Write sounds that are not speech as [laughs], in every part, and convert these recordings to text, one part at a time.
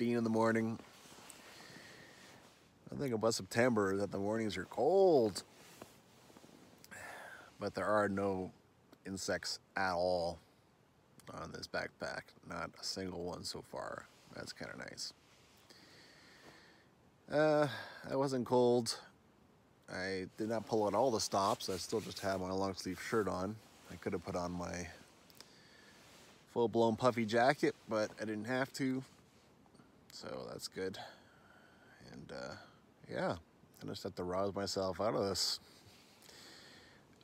8.15 in the morning. The thing about September that the mornings are cold. But there are no insects at all on this backpack. Not a single one so far. That's kind of nice. Uh, I wasn't cold. I did not pull out all the stops. I still just had my long sleeve shirt on. I could have put on my full blown puffy jacket, but I didn't have to. So that's good. And uh, yeah, I just have to rouse myself out of this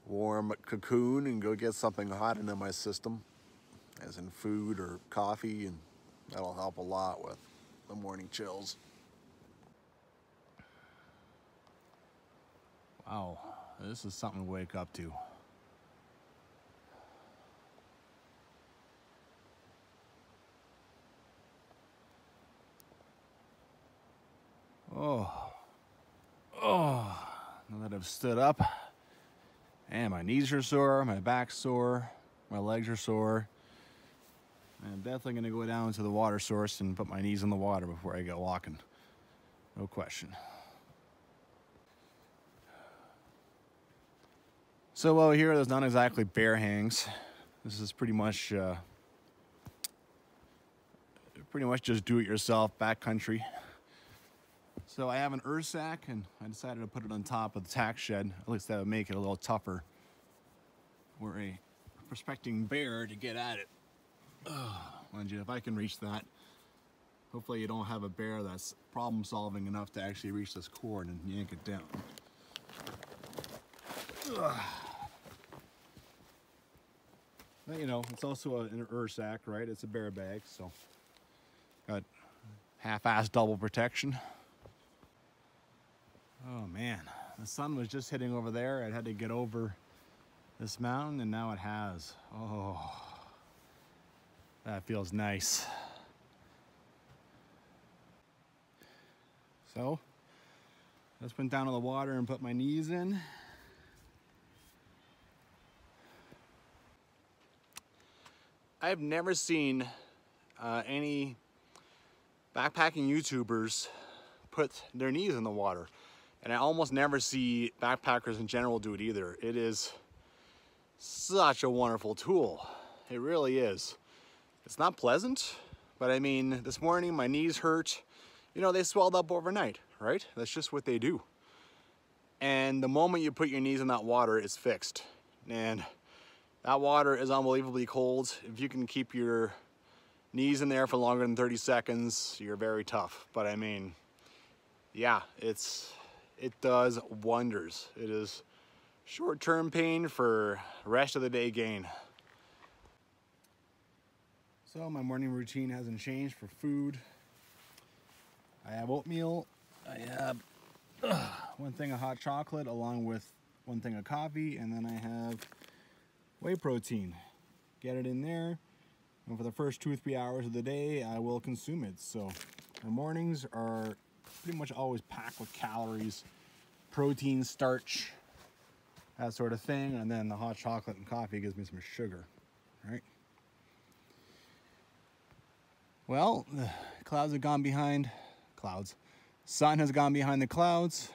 warm cocoon and go get something hot into my system, as in food or coffee, and that'll help a lot with the morning chills. Wow, this is something to wake up to. Oh, oh, now that I've stood up, and my knees are sore, my back's sore, my legs are sore. I'm definitely gonna go down to the water source and put my knees in the water before I get walking. No question. So over here, there's not exactly bear hangs. This is pretty much, uh, pretty much just do-it-yourself backcountry. So I have an Ursack, and I decided to put it on top of the tack shed. At least that would make it a little tougher for a prospecting bear to get at it. Oh, mind you, if I can reach that, hopefully you don't have a bear that's problem solving enough to actually reach this cord and yank it down. Ugh. But, you know, it's also an Ursack, right? It's a bear bag, so got half-ass double protection. Oh man, the sun was just hitting over there. I had to get over this mountain and now it has. Oh, that feels nice. So, just went down to the water and put my knees in. I've never seen uh, any backpacking YouTubers put their knees in the water. And I almost never see backpackers in general do it either. It is such a wonderful tool. It really is. It's not pleasant, but I mean, this morning my knees hurt. You know, they swelled up overnight, right? That's just what they do. And the moment you put your knees in that water, it's fixed. And that water is unbelievably cold. If you can keep your knees in there for longer than 30 seconds, you're very tough. But I mean, yeah, it's it does wonders. It is short-term pain for rest of the day gain. So my morning routine hasn't changed for food. I have oatmeal. I have [sighs] one thing of hot chocolate along with one thing of coffee and then I have whey protein. Get it in there and for the first two or three hours of the day I will consume it. So my mornings are pretty much always packed with calories, protein, starch, that sort of thing. And then the hot chocolate and coffee gives me some sugar, right? Well, the [sighs] clouds have gone behind, clouds. Sun has gone behind the clouds.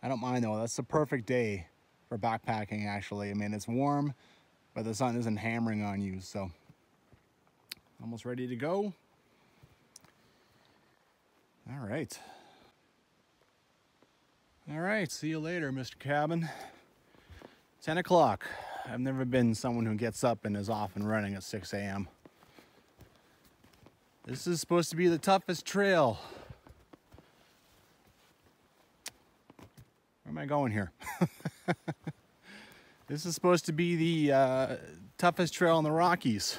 I don't mind though, that's the perfect day for backpacking actually. I mean, it's warm, but the sun isn't hammering on you, so almost ready to go. All right. All right, see you later, Mr. Cabin. 10 o'clock. I've never been someone who gets up and is off and running at 6 a.m. This is supposed to be the toughest trail. Where am I going here? [laughs] this is supposed to be the uh, toughest trail in the Rockies.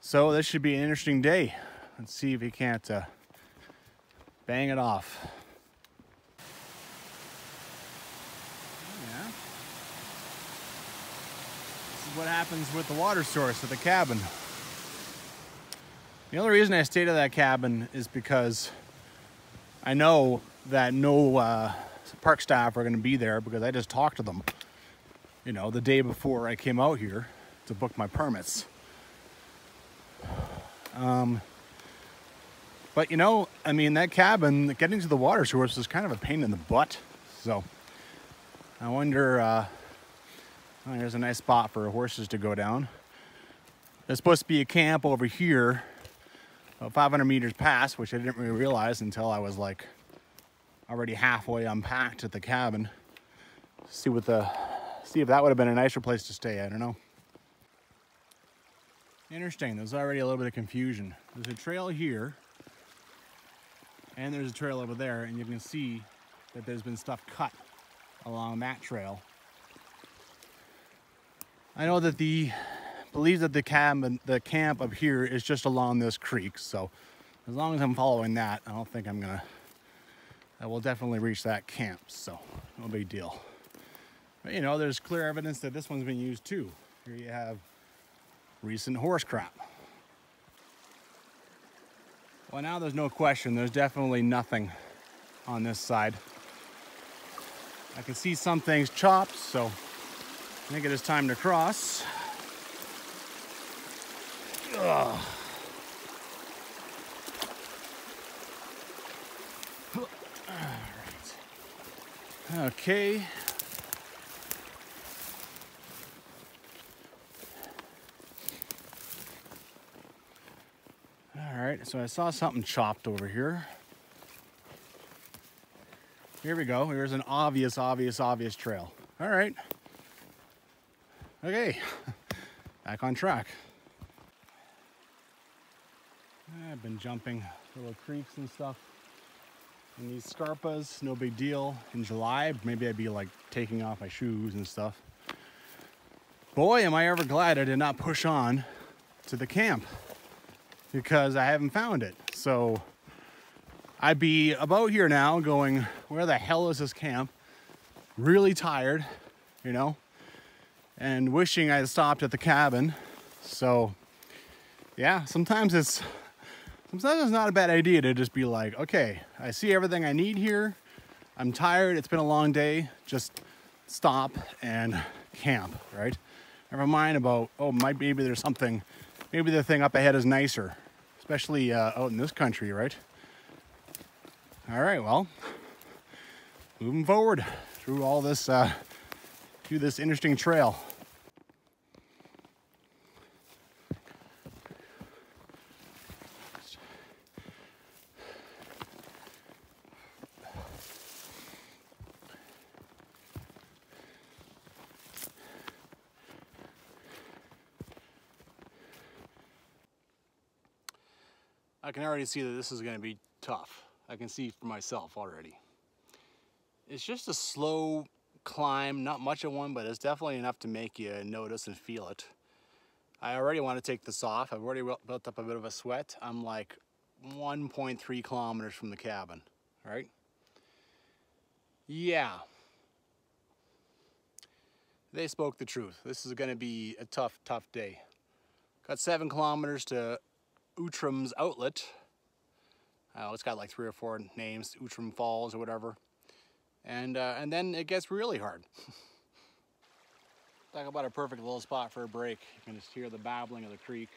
So this should be an interesting day. Let's see if he can't uh, bang it off. Yeah. This is what happens with the water source at the cabin. The only reason I stayed at that cabin is because I know that no uh, park staff are going to be there because I just talked to them, you know, the day before I came out here. to book my permits. Um, but you know, I mean, that cabin, getting to the water source is kind of a pain in the butt. So I wonder, uh, oh, there's a nice spot for horses to go down. There's supposed to be a camp over here, about 500 meters past, which I didn't really realize until I was like already halfway unpacked at the cabin. See what the, see if that would have been a nicer place to stay. I don't know. Interesting. There's already a little bit of confusion. There's a trail here, and there's a trail over there, and you can see that there's been stuff cut along that trail. I know that the believes that the camp the camp up here is just along this creek, so as long as I'm following that, I don't think I'm gonna. I will definitely reach that camp, so no big deal. But you know, there's clear evidence that this one's been used too. Here you have recent horse crap. Well, now there's no question. There's definitely nothing on this side. I can see some things chopped, so I think it is time to cross. Ugh. All right. Okay. All so I saw something chopped over here. Here we go. Here's an obvious, obvious, obvious trail. All right. Okay, [laughs] back on track. I've been jumping little creeks and stuff. And these scarpas, no big deal. In July, maybe I'd be like taking off my shoes and stuff. Boy, am I ever glad I did not push on to the camp because I haven't found it. So I'd be about here now going, where the hell is this camp? Really tired, you know, and wishing I had stopped at the cabin. So yeah, sometimes it's sometimes it's not a bad idea to just be like, okay, I see everything I need here. I'm tired. It's been a long day. Just stop and camp, right? Never mind about, oh, maybe there's something, maybe the thing up ahead is nicer, especially uh, out in this country, right? All right, well, moving forward through all this, uh, through this interesting trail. Already see that this is going to be tough. I can see for myself already. It's just a slow climb, not much of one, but it's definitely enough to make you notice and feel it. I already want to take this off. I've already built up a bit of a sweat. I'm like 1.3 kilometers from the cabin, right? Yeah. They spoke the truth. This is going to be a tough, tough day. Got seven kilometers to Outram's outlet. Uh, it's got like three or four names, Outram Falls or whatever. And, uh, and then it gets really hard. [laughs] Talk about a perfect little spot for a break. You can just hear the babbling of the creek.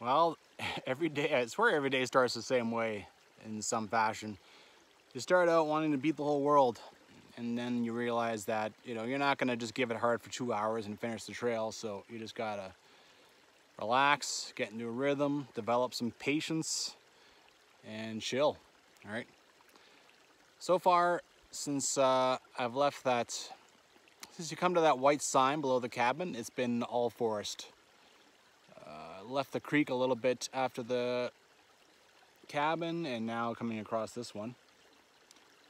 Well, [laughs] every day, I swear every day starts the same way in some fashion. You start out wanting to beat the whole world and then you realize that, you know, you're not gonna just give it hard for two hours and finish the trail. So you just gotta relax, get into a rhythm, develop some patience, and chill, all right? So far, since uh, I've left that, since you come to that white sign below the cabin, it's been all forest. Uh, left the creek a little bit after the cabin and now coming across this one.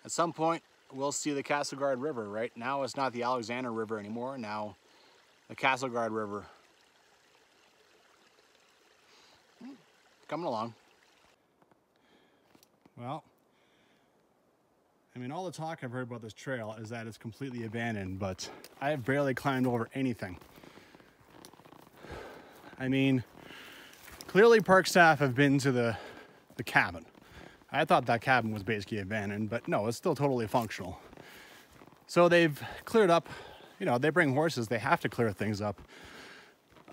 At some point, we'll see the Castleguard River, right? Now it's not the Alexandra River anymore, now the Castleguard River coming along. Well, I mean, all the talk I've heard about this trail is that it's completely abandoned, but I have barely climbed over anything. I mean, clearly park staff have been to the, the cabin. I thought that cabin was basically abandoned, but no, it's still totally functional. So they've cleared up, you know, they bring horses, they have to clear things up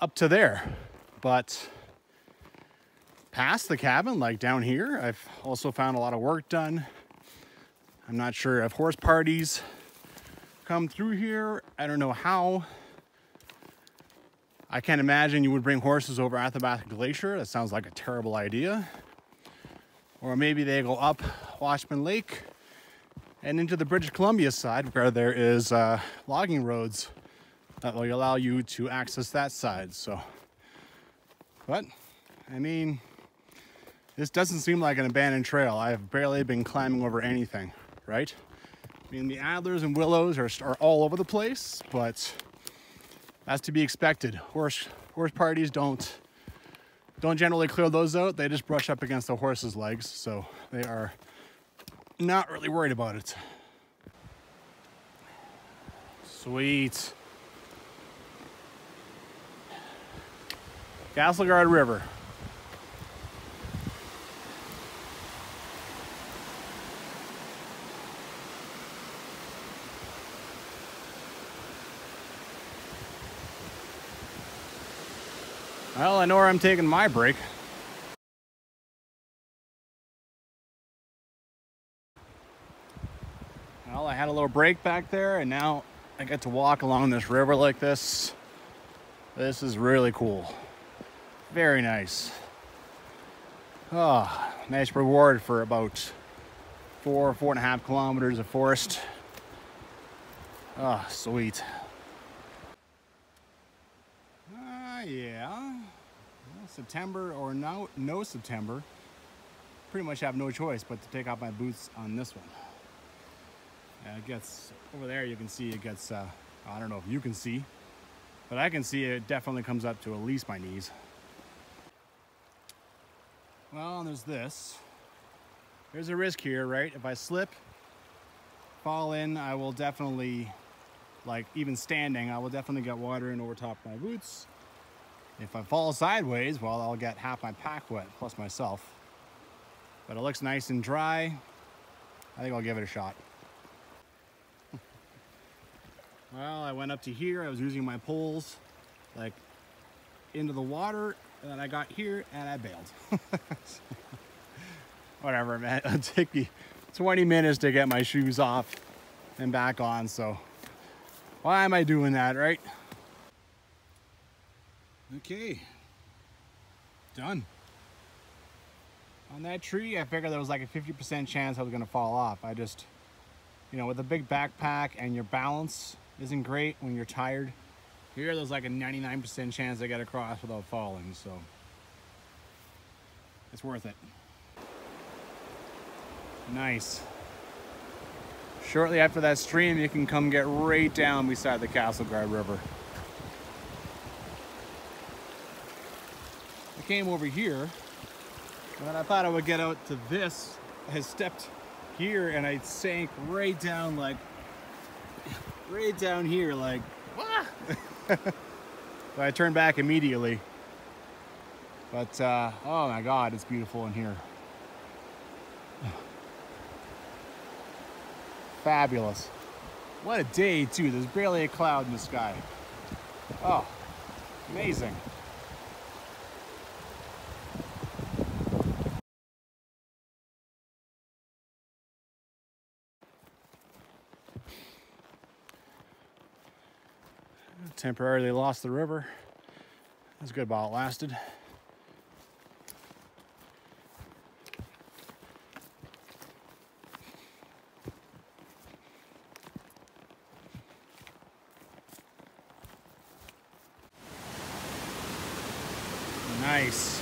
up to there. But past the cabin, like down here, I've also found a lot of work done. I'm not sure if horse parties come through here. I don't know how. I can't imagine you would bring horses over Athabasca Glacier. That sounds like a terrible idea. Or maybe they go up Watchman Lake and into the British Columbia side where there is uh, logging roads that will allow you to access that side. So, but I mean, this doesn't seem like an abandoned trail. I've barely been climbing over anything, right? I mean, the Alders and Willows are, are all over the place, but that's to be expected. Horse, horse parties don't, don't generally clear those out. They just brush up against the horse's legs. So they are not really worried about it. Sweet. Castleguard River. Well, I know where I'm taking my break. Well, I had a little break back there and now I get to walk along this river like this. This is really cool. Very nice. Oh, nice reward for about four, four and a half kilometers of forest. Oh, sweet. Ah, uh, yeah. Well, September or no, no September. Pretty much have no choice but to take off my boots on this one. Uh, it gets, over there you can see it gets, uh, I don't know if you can see, but I can see it definitely comes up to at least my knees. Well, and there's this. There's a risk here, right? If I slip, fall in, I will definitely, like even standing, I will definitely get water in over top my boots. If I fall sideways, well, I'll get half my pack wet, plus myself. But it looks nice and dry. I think I'll give it a shot. [laughs] well, I went up to here. I was using my poles, like into the water and then I got here and I bailed. [laughs] Whatever, man. [laughs] It'll take me 20 minutes to get my shoes off and back on. So why am I doing that, right? Okay, done. On that tree, I figured there was like a 50% chance I was gonna fall off. I just, you know, with a big backpack and your balance isn't great when you're tired, here, there's like a 99% chance I get across without falling, so it's worth it. Nice. Shortly after that stream, you can come get right down beside the Castle Castleguard River. I came over here, and I thought I would get out to this. I stepped here and I sank right down like, right down here like, ah! [laughs] so I turned back immediately. But, uh, oh my God, it's beautiful in here. [sighs] Fabulous. What a day, too. There's barely a cloud in the sky. Oh, amazing. Temporarily lost the river. That's good while it lasted. Nice.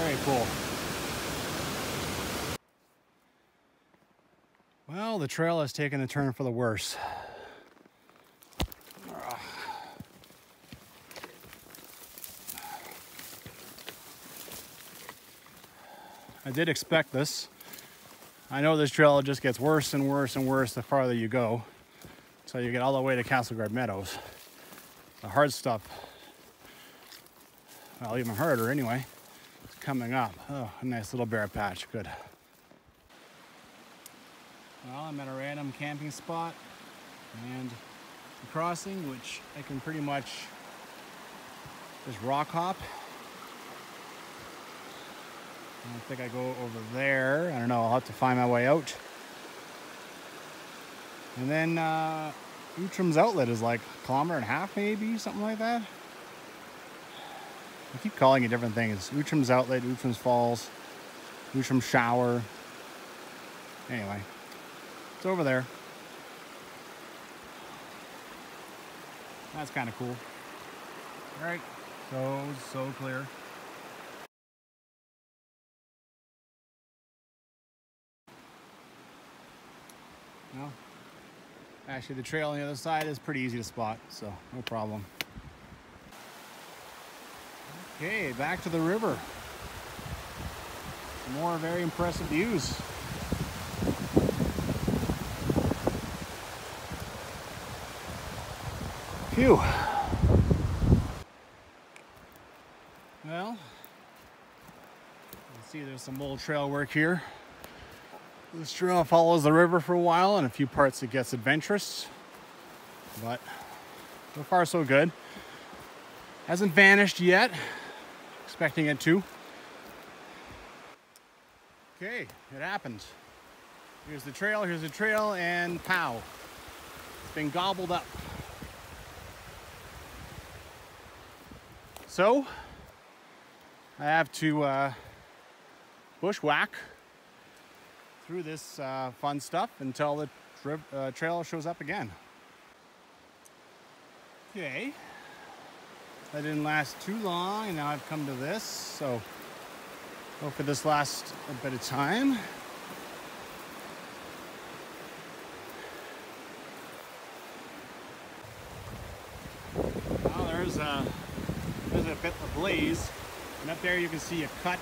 Very cool. Well, the trail has taken a turn for the worse. I did expect this. I know this trail just gets worse and worse and worse the farther you go. until you get all the way to Castleguard Meadows. The hard stuff, well, even harder anyway, it's coming up. Oh, a nice little bear patch, good. Well, I'm at a random camping spot and a crossing, which I can pretty much just rock hop. I think I go over there. I don't know, I'll have to find my way out. And then uh, Outram's outlet is like a kilometer and a half, maybe, something like that. I keep calling it different things. Outram's outlet, Outram's falls, Outram shower. Anyway, it's over there. That's kind of cool. All right, so, so clear. Well, actually the trail on the other side is pretty easy to spot, so no problem. Okay, back to the river. Some more very impressive views. Phew. Well, you can see there's some old trail work here. This trail follows the river for a while and a few parts it gets adventurous, but so far so good. Hasn't vanished yet, expecting it to. Okay, it happened. Here's the trail, here's the trail, and pow. It's been gobbled up. So, I have to uh, bushwhack through this uh, fun stuff until the uh, trail shows up again. Okay, that didn't last too long, and now I've come to this, so hopefully this lasts a bit of time. Well, there's a, there's a bit of blaze, and up there you can see a cut.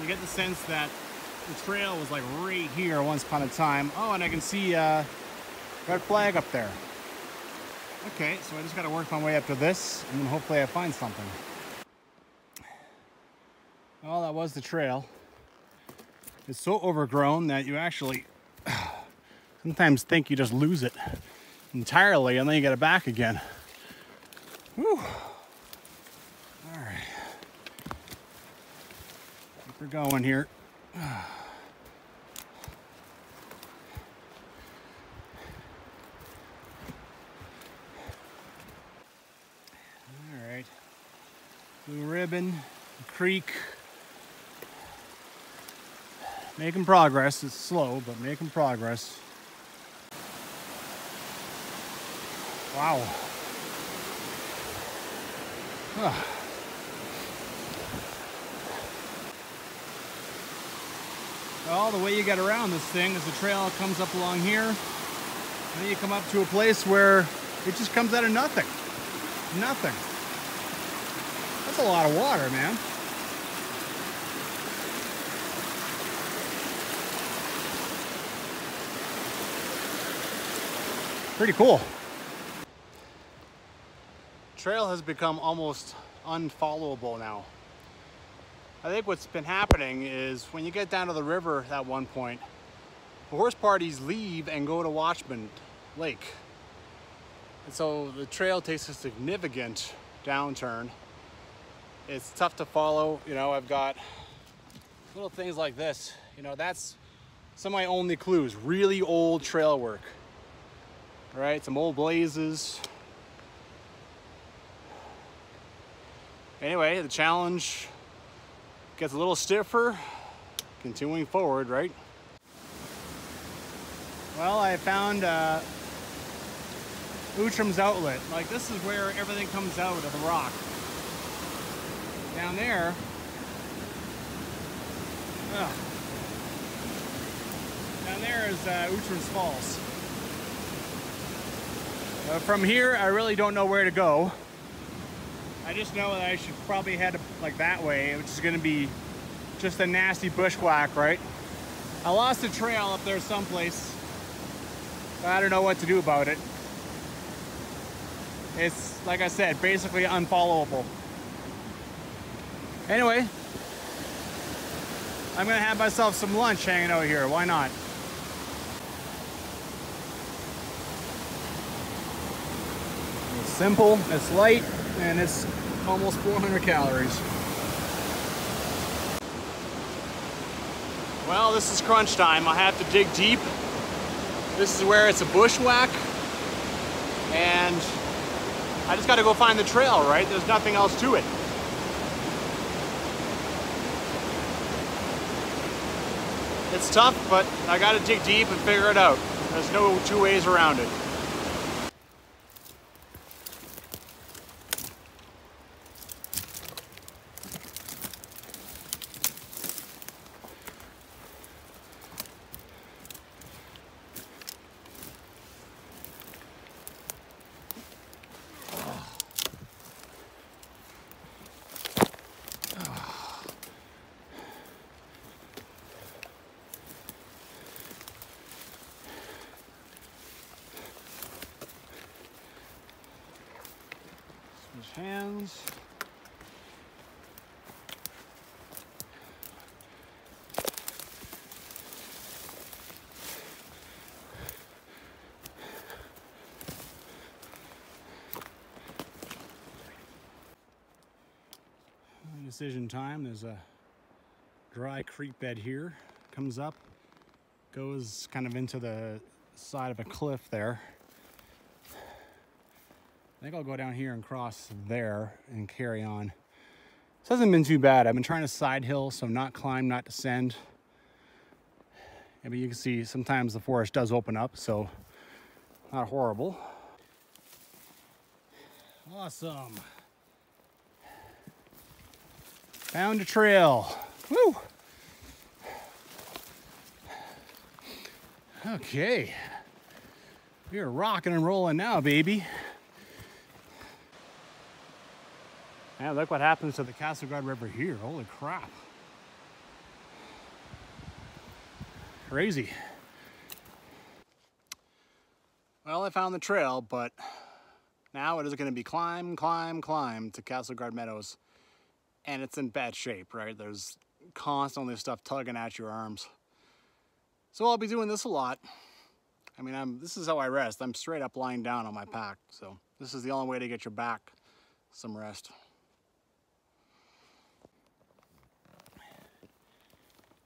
You get the sense that the trail was like right here once upon a time. Oh, and I can see uh, red flag up there. Okay, so I just got to work my way up to this, and then hopefully I find something. Well, that was the trail. It's so overgrown that you actually [sighs] sometimes think you just lose it entirely, and then you get it back again. Whew. All right. Her going here. All right. Blue ribbon, creek. Making progress. It's slow, but making progress. Wow. Well, the way you get around this thing is the trail comes up along here, and then you come up to a place where it just comes out of nothing. Nothing. That's a lot of water, man. Pretty cool. Trail has become almost unfollowable now. I think what's been happening is when you get down to the river at one point, the horse parties leave and go to Watchman Lake. And so the trail takes a significant downturn. It's tough to follow. You know, I've got little things like this. You know, that's some of my only clues. Really old trail work. All right, some old blazes. Anyway, the challenge gets a little stiffer, continuing forward, right? Well, I found uh, Outram's outlet. Like this is where everything comes out of the rock. Down there, ugh. down there is uh, Outram's Falls. Uh, from here, I really don't know where to go. I just know that I should probably head like that way, which is gonna be just a nasty bushwhack, right? I lost a trail up there someplace. I don't know what to do about it. It's, like I said, basically unfollowable. Anyway, I'm gonna have myself some lunch hanging out here. Why not? It's simple, it's light, and it's almost 400 calories. Well, this is crunch time. I have to dig deep. This is where it's a bushwhack. And I just gotta go find the trail, right? There's nothing else to it. It's tough, but I gotta dig deep and figure it out. There's no two ways around it. Hands. Decision time. There's a dry creek bed here. Comes up, goes kind of into the side of a cliff there. I think I'll go down here and cross there and carry on. This hasn't been too bad. I've been trying to side hill, so not climb, not descend. Yeah, but you can see sometimes the forest does open up, so not horrible. Awesome. Found a trail. Woo! Okay. We are rocking and rolling now, baby. Man, look what happens to the Castleguard River here. Holy crap. Crazy. Well, I found the trail, but now it is going to be climb, climb, climb to Castleguard Meadows. And it's in bad shape, right? There's constantly stuff tugging at your arms. So I'll be doing this a lot. I mean, I'm, this is how I rest. I'm straight up lying down on my pack. So this is the only way to get your back some rest.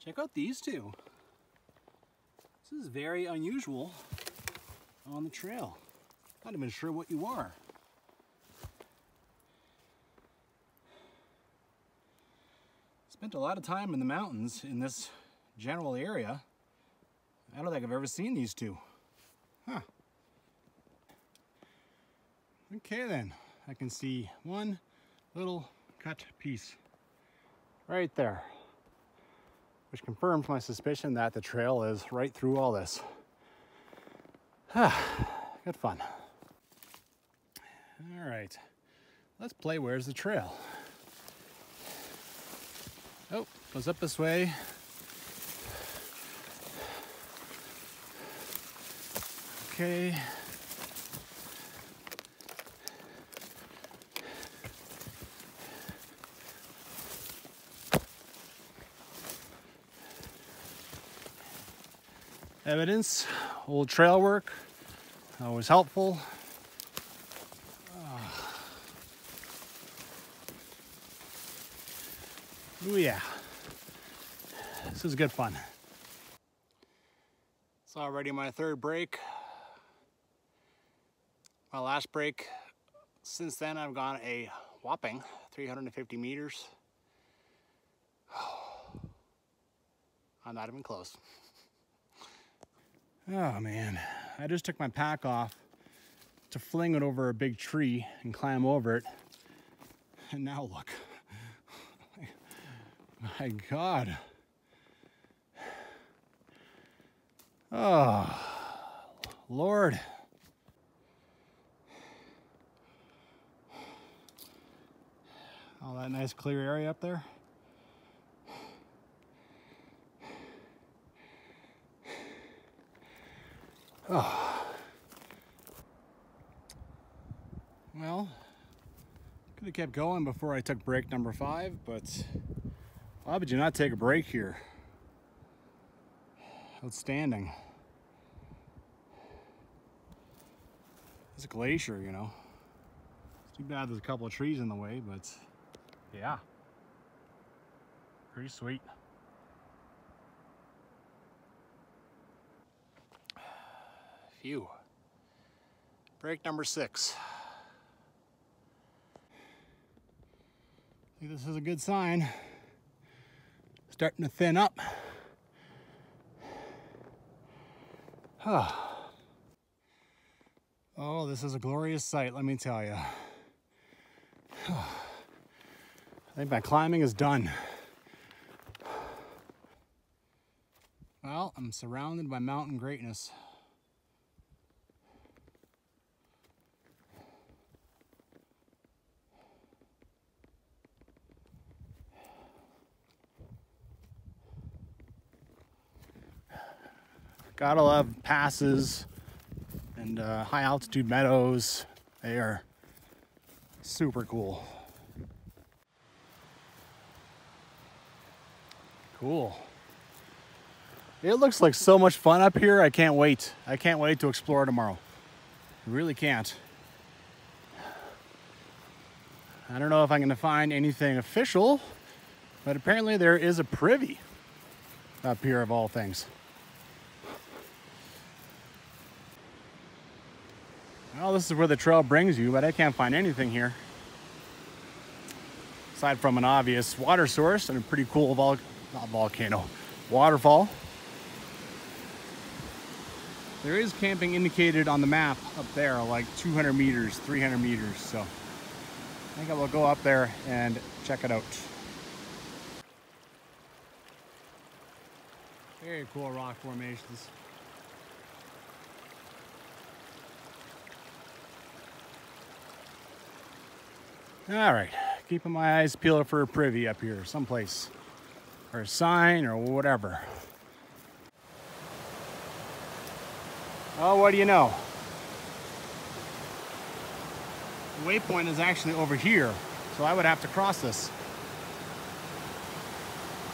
Check out these two. This is very unusual on the trail. Not even sure what you are. Spent a lot of time in the mountains in this general area. I don't think I've ever seen these two. Huh. Okay then, I can see one little cut piece right there which confirms my suspicion that the trail is right through all this. [sighs] Good fun. All right, let's play Where's the Trail? Oh, goes up this way. Okay. Evidence, old trail work, always helpful. Oh yeah, this is good fun. It's already my third break. My last break, since then I've gone a whopping 350 meters. [sighs] I'm not even close. Oh man, I just took my pack off to fling it over a big tree and climb over it. And now look. My God. Oh, Lord. All that nice clear area up there. Oh. Well, have kept going before I took break number five, but why would you not take a break here? Outstanding. It's a glacier, you know. It's too bad there's a couple of trees in the way, but yeah. Pretty sweet. Phew. Break number six. I think this is a good sign. Starting to thin up. Oh, this is a glorious sight, let me tell you. I think my climbing is done. Well, I'm surrounded by mountain greatness. Gotta love passes and uh, high altitude meadows. They are super cool. Cool. It looks like so much fun up here. I can't wait. I can't wait to explore tomorrow. I really can't. I don't know if I'm to find anything official, but apparently there is a privy up here of all things. This is where the trail brings you, but I can't find anything here. Aside from an obvious water source and a pretty cool vol not volcano, waterfall. There is camping indicated on the map up there, like 200 meters, 300 meters. So I think I will go up there and check it out. Very cool rock formations. All right, keeping my eyes peeled for a privy up here, someplace, or a sign or whatever. Oh, what do you know? The waypoint is actually over here, so I would have to cross this.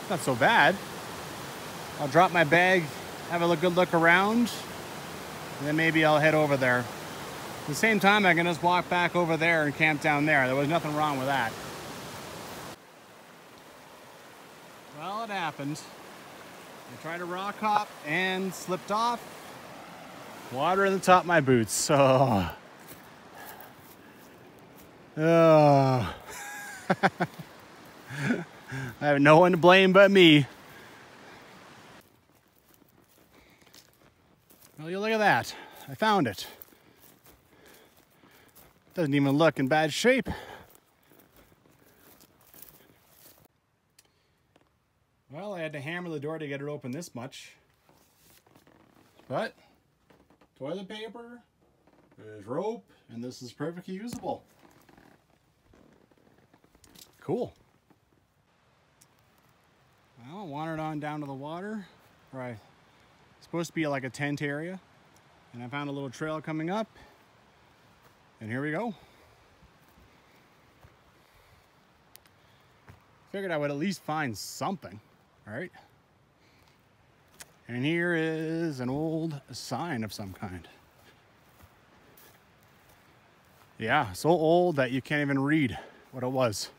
Not so bad. I'll drop my bag, have a good look around, and then maybe I'll head over there. At the same time, I can just walk back over there and camp down there. There was nothing wrong with that. Well, it happened. I tried to rock hop and slipped off. Water in the top of my boots, so. Oh. [sighs] I have no one to blame but me. Well, you look at that. I found it. Doesn't even look in bad shape. Well, I had to hammer the door to get it open this much. But toilet paper, there's rope, and this is perfectly usable. Cool. Well, wandered on down to the water, where I supposed to be like a tent area, and I found a little trail coming up, and here we go. Figured I would at least find something, all right? And here is an old sign of some kind. Yeah, so old that you can't even read what it was.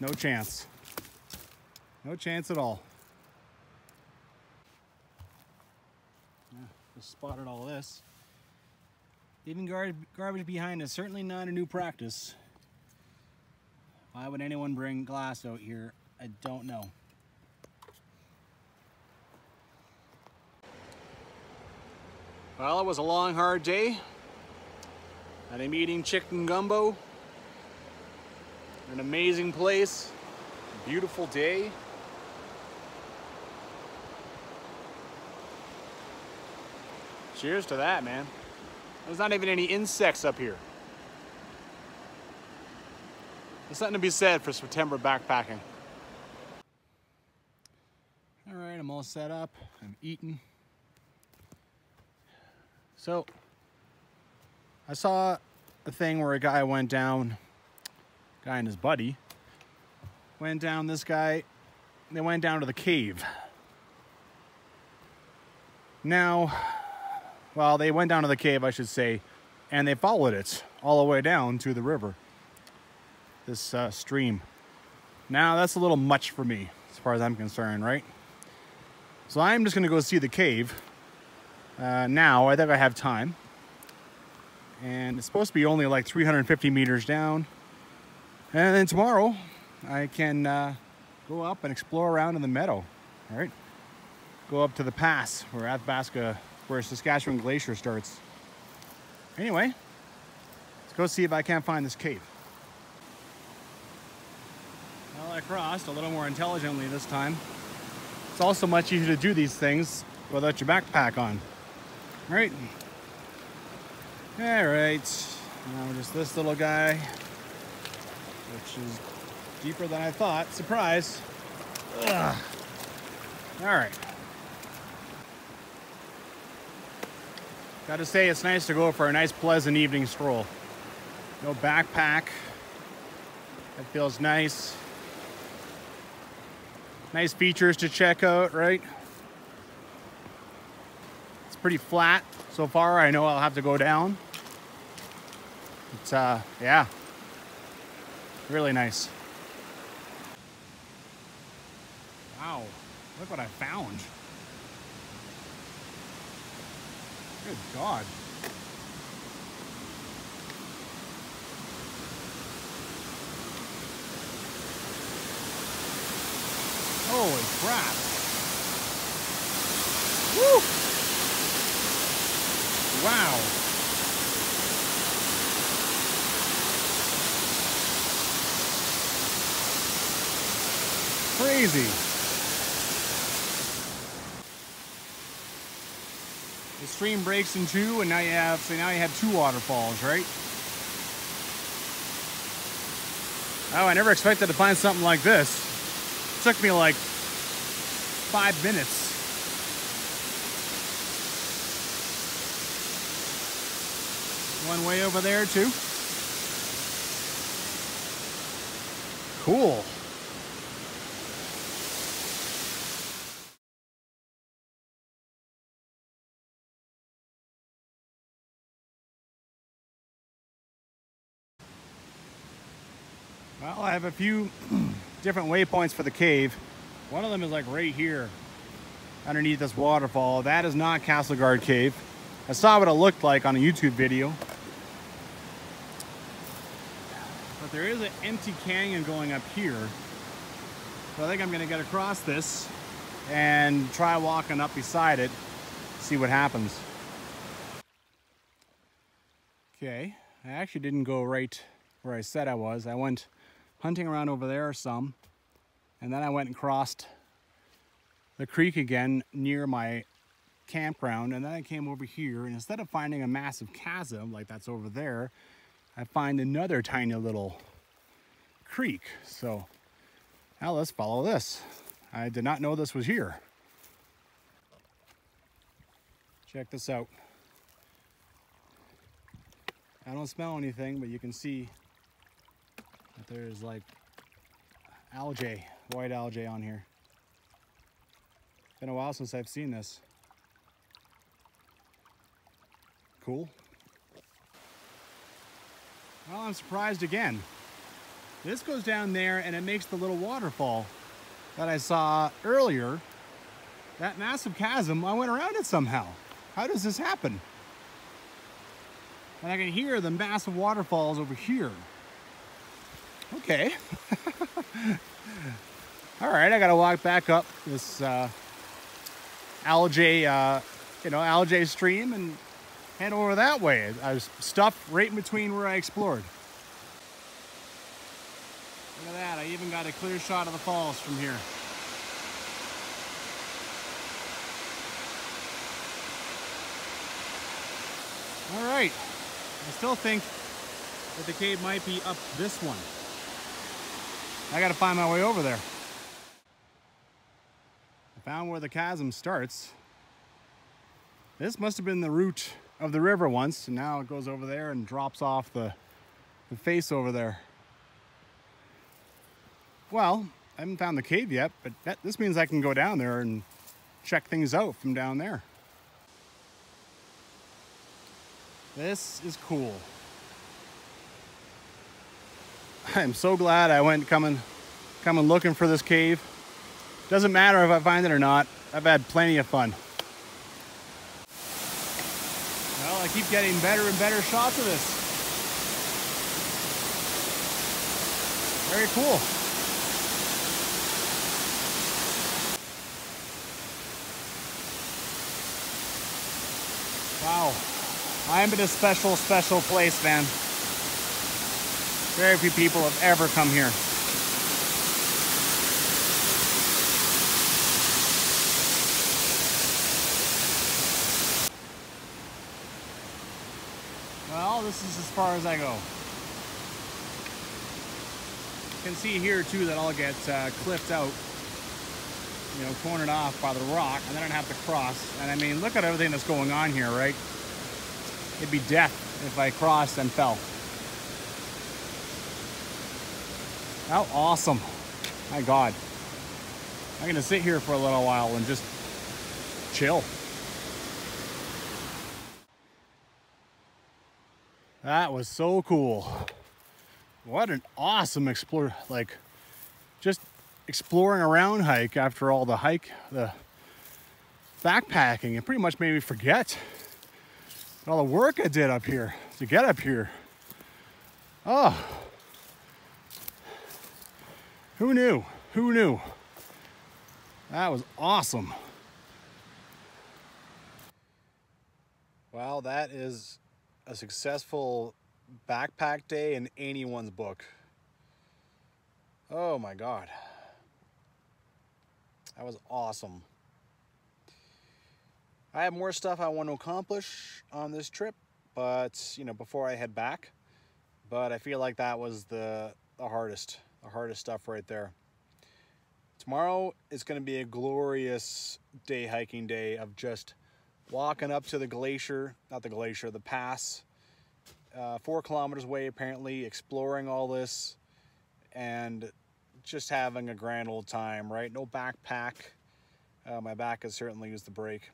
No chance. No chance at all. Just spotted all this. Leaving gar garbage behind is certainly not a new practice. Why would anyone bring glass out here? I don't know. Well, it was a long, hard day. And I'm eating chicken gumbo. An amazing place. Beautiful day. Cheers to that, man. There's not even any insects up here. There's something to be said for September backpacking. All right, I'm all set up. I'm eating. So, I saw a thing where a guy went down, guy and his buddy, went down this guy, they went down to the cave. Now, well, they went down to the cave, I should say, and they followed it all the way down to the river, this uh, stream. Now, that's a little much for me, as far as I'm concerned, right? So I'm just gonna go see the cave. Uh, now, I think I have time. And it's supposed to be only like 350 meters down. And then tomorrow, I can uh, go up and explore around in the meadow, all right? Go up to the pass where Athabasca, where Saskatchewan Glacier starts. Anyway, let's go see if I can't find this cave. Well, I crossed a little more intelligently this time. It's also much easier to do these things without your backpack on. All right. All right. Now just this little guy, which is deeper than I thought. Surprise. Ugh. All right. Got to say, it's nice to go for a nice, pleasant evening stroll. No backpack. It feels nice. Nice features to check out, right? It's pretty flat so far. I know I'll have to go down. It's, uh, yeah, really nice. Wow, look what I found. Good God. Holy crap. Woo! Wow. Crazy. The stream breaks in two and now you have, so now you have two waterfalls, right? Oh, I never expected to find something like this. It took me like five minutes. One way over there too. Cool. Have a few [clears throat] different waypoints for the cave. One of them is like right here underneath this waterfall. That is not Castleguard Cave. I saw what it looked like on a YouTube video. But there is an empty canyon going up here. So I think I'm gonna get across this and try walking up beside it, see what happens. Okay, I actually didn't go right where I said I was. I went hunting around over there some, and then I went and crossed the creek again near my campground, and then I came over here, and instead of finding a massive chasm like that's over there, I find another tiny little creek. So now let's follow this. I did not know this was here. Check this out. I don't smell anything, but you can see that there's like algae, white algae on here. Been a while since I've seen this. Cool. Well, I'm surprised again. This goes down there and it makes the little waterfall that I saw earlier. That massive chasm, I went around it somehow. How does this happen? And I can hear the massive waterfalls over here. Okay. [laughs] All right, I gotta walk back up this uh, algae, uh, you know, algae stream and head over that way. I was stuffed right in between where I explored. Look at that, I even got a clear shot of the falls from here. All right, I still think that the cave might be up this one. I gotta find my way over there. I found where the chasm starts. This must have been the route of the river once, and now it goes over there and drops off the, the face over there. Well, I haven't found the cave yet, but that, this means I can go down there and check things out from down there. This is cool. [laughs] I'm so glad I went coming, coming looking for this cave. Doesn't matter if I find it or not. I've had plenty of fun. Well, I keep getting better and better shots of this. Very cool. Wow. I'm in a special, special place, man. Very few people have ever come here. Well, this is as far as I go. You can see here too that I'll get uh, clipped out, you know, cornered off by the rock, and then I'd have to cross. And I mean, look at everything that's going on here, right? It'd be death if I crossed and fell. How awesome. My God. I'm gonna sit here for a little while and just chill. That was so cool. What an awesome explore, like just exploring around hike after all the hike, the backpacking. It pretty much made me forget all the work I did up here to get up here. Oh, who knew? Who knew? That was awesome. Well, that is a successful backpack day in anyone's book. Oh my God. That was awesome. I have more stuff I want to accomplish on this trip, but you know, before I head back, but I feel like that was the, the hardest, the hardest stuff right there. Tomorrow is going to be a glorious day hiking day of just walking up to the glacier, not the glacier, the pass, uh, four kilometers away apparently, exploring all this and just having a grand old time, right? No backpack. Uh, my back has certainly used the break.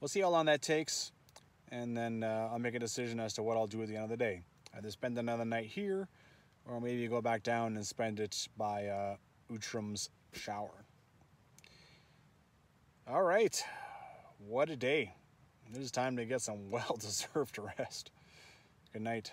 We'll see how long that takes and then uh, I'll make a decision as to what I'll do at the end of the day. Either spend another night here or maybe go back down and spend it by uh, Outram's shower. All right, what a day. It is time to get some [laughs] well-deserved rest. Good night.